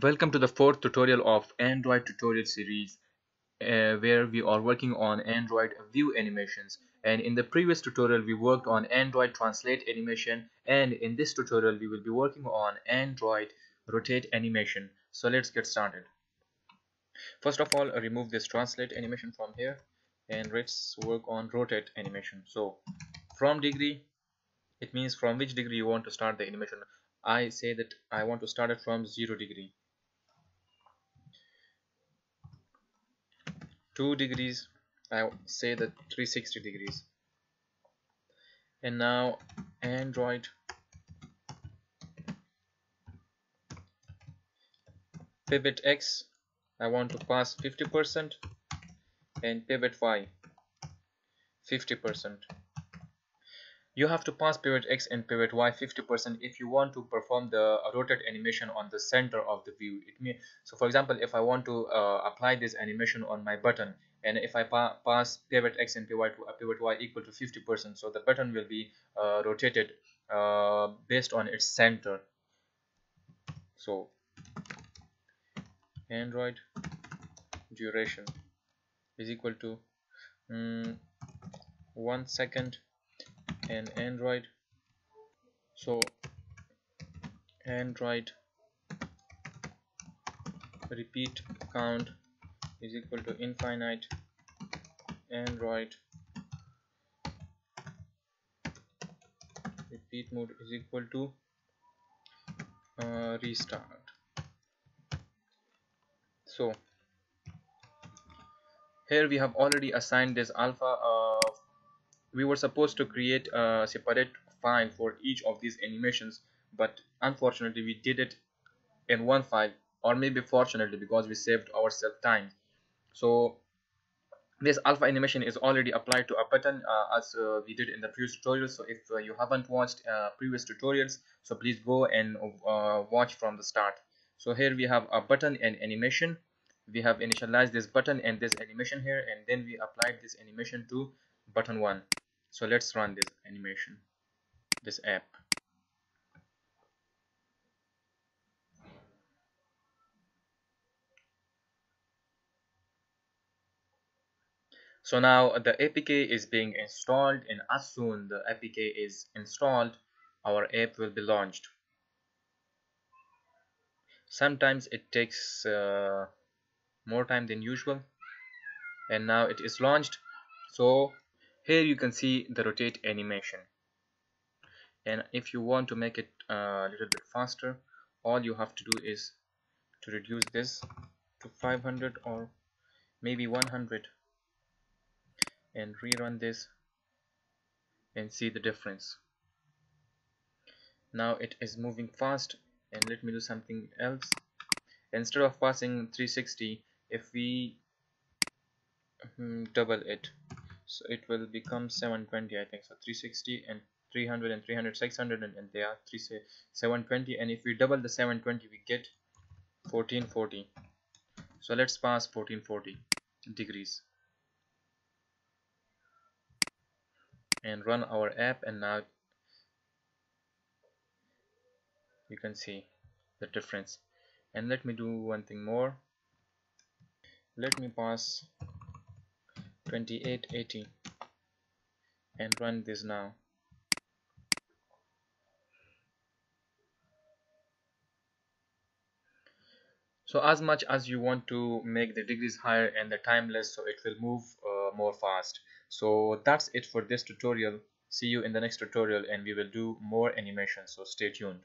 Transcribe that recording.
Welcome to the fourth tutorial of Android tutorial series uh, where we are working on Android view animations. And in the previous tutorial we worked on Android translate animation. And in this tutorial we will be working on Android rotate animation. So let's get started. First of all remove this translate animation from here. And let's work on rotate animation. So from degree it means from which degree you want to start the animation? I say that I want to start it from 0 degree 2 degrees. I say that 360 degrees. And now Android. Pivot X I want to pass 50% and pivot Y 50% you have to pass pivot X and pivot Y 50% if you want to perform the rotate animation on the center of the view. It may, so for example, if I want to uh, apply this animation on my button and if I pa pass pivot X and pivot, uh, pivot Y equal to 50%, so the button will be uh, rotated uh, based on its center. So Android duration is equal to um, one second and Android. So Android repeat count is equal to infinite. Android repeat mode is equal to uh, restart. So here we have already assigned this alpha uh, we were supposed to create a separate file for each of these animations but unfortunately we did it in one file or maybe fortunately because we saved ourselves time. So this alpha animation is already applied to a button uh, as uh, we did in the previous tutorial. So if uh, you haven't watched uh, previous tutorials so please go and uh, watch from the start. So here we have a button and animation. We have initialized this button and this animation here and then we applied this animation to button 1 so let's run this animation this app. So now the apk is being installed and as soon the apk is installed. Our app will be launched. Sometimes it takes uh, more time than usual. And now it is launched. So here you can see the rotate animation. And if you want to make it a little bit faster all you have to do is to reduce this to 500 or maybe 100 and rerun this and see the difference. Now it is moving fast and let me do something else. Instead of passing 360 if we hmm, double it so it will become 720 I think. So 360 and 300 and 300 600 and, and they are 3 say 720 and if we double the 720 we get 1440 so let's pass 1440 degrees. And run our app and now you can see the difference. And let me do one thing more. Let me pass 2880 and run this now. So as much as you want to make the degrees higher and the time less so it will move uh, more fast. So that's it for this tutorial. See you in the next tutorial and we will do more animation so stay tuned